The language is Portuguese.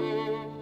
Música